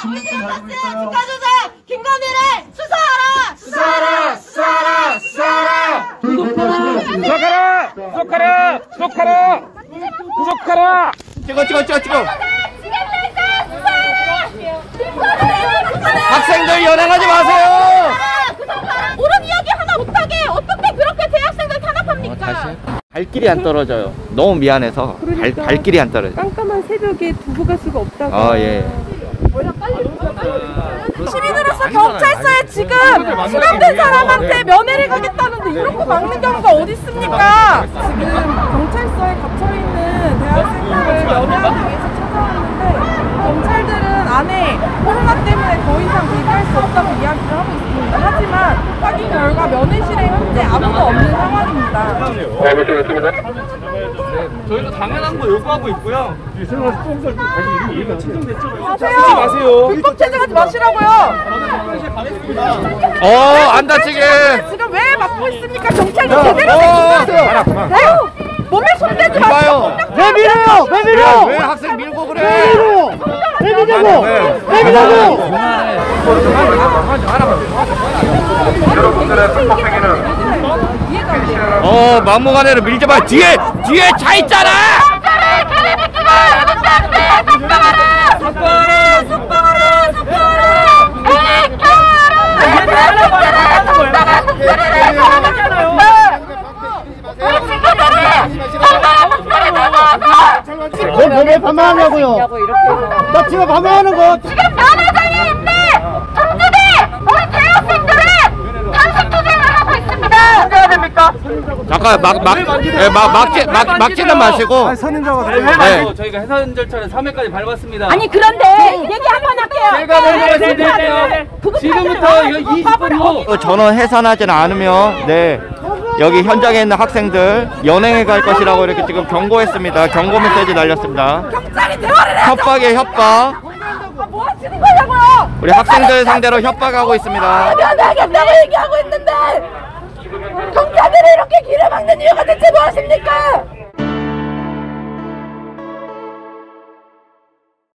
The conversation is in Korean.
직가조사 김건희를 수사하라! 수사하라 수사하라 수사하라 구속하라! 구속하라! 구속하라! 구속하라! 찍어 찍어 찍어 찍어 학생들 연행하지 마세요 옳은 이야기 하나 못하게 어떻게 그렇게 대학생들 탄압합니까? 갈 길이 안 떨어져요 너무 미안해서 갈, 갈 길이 안 떨어져 깜깜한 새벽에 두고 갈 수가 없다고. 아 예 시민으로서 경찰서에 지금 수감된 사람한테 면회를 가겠다는데 이런 거 막는 경우가 어디 있습니까? 지금 경찰서에 갇혀 있는 대학생들을 면회하기 위해서 찾아왔는데 경찰들은 안에 코로나 때문에 더 이상 대기할 수 없다고 이야기를 하고 있습니다. 하지만 확인 결과 면회실에 현재 아무도 없는 상황입니다. 저희도 당연한 거 요구하고 있고요. 하세요. 마세요. 불법 체증하지 마시라고요. 어안 다치게 지금. 왜 막고 있습니까? 경찰도 야, 제대로 어, 네? 몸에 손대지 봐요. 왜 밀어요? 왜 밀어? 왜 학생 밀고 그래? 왜 밀어 왜 밀냐고? 왜 밀냐고 어 막무가내로 밀지 마 뒤에 뒤에 차 있잖아 왜 반말하냐고요? 나 지금 반말하는 거 면회장에 있는 동지들 우리 대학생들은 단식 투쟁을 하고 있습니다. 잠깐 막막 막 막지 막 막지는 마시고 네. 저희가 해산 절차를 3회까지 밟았습니다. 아니 그런데 얘기 한번 할게요. 제가 먼저 말씀드릴게요. 지금부터 이거 20분 후 어, 전원 해산하지는 않으면 네 여기 현장에 있는 학생들 연행해 갈 것이라고 이렇게 지금 경고했습니다. 경고 메시지 날렸습니다. 경찰이 대화를 해. 협박에 협박. 뭐 하시는 거냐고요? 우리 학생들 상대로 협박하고 있습니다. 면회하겠다고 얘기하고 있는데 경찰들이 이렇게 길을 막는 이유가 대체 무엇입니까?